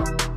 you.